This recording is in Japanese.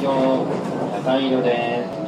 色、赤色です。